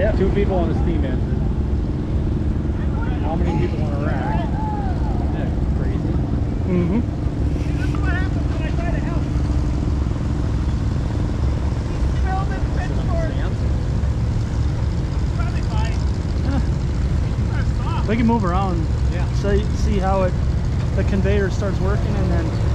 Yeah. Two people on the steam engine. How many people on a rack? That's crazy. Mm-hmm. We can move around. Yeah. So see how it, the conveyor starts working and then